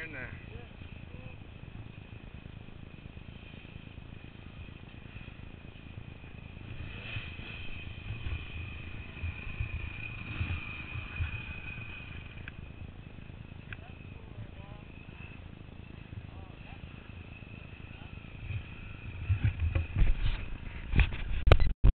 in Aaron